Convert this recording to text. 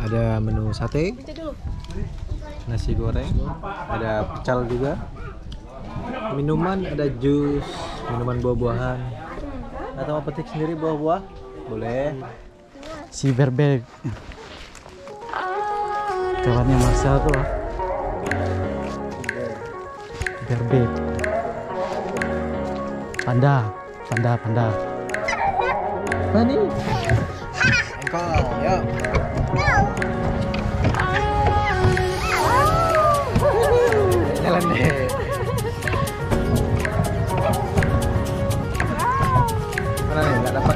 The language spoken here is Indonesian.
Ada menu sate, nasi goreng, ada pecel juga. Minuman ada jus, minuman buah-buahan. Atau mau petik sendiri buah-buah? Boleh. Si Berbel. Kawannya Marcel tuh. ah. Berbel. Panda, panda, panda. Bunny. Go, yuk. Jalan deh. Mana nih? Gak dapat.